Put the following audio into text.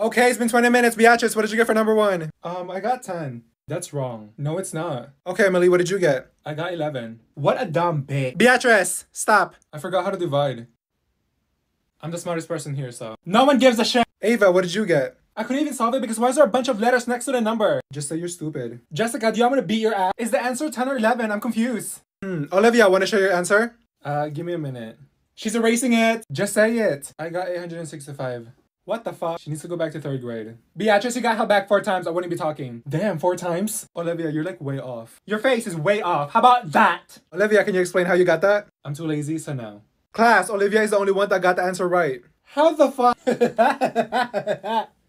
Okay, it's been 20 minutes. Beatrice, what did you get for number one? Um, I got 10. That's wrong. No, it's not. Okay, Emily, what did you get? I got 11. What a dumb bitch. Beatrice, stop. I forgot how to divide. I'm the smartest person here, so. No one gives a shit. Ava, what did you get? I couldn't even solve it because why is there a bunch of letters next to the number? Just say you're stupid. Jessica, do you want me to beat your ass? Is the answer 10 or 11? I'm confused. Hmm, Olivia, want to share your answer? Uh, give me a minute. She's erasing it. Just say it. I got 865. What the fuck? She needs to go back to third grade. Beatrice, you got held back four times. I wouldn't be talking. Damn, four times? Olivia, you're like way off. Your face is way off. How about that? Olivia, can you explain how you got that? I'm too lazy, so no. Class, Olivia is the only one that got the answer right. How the fuck?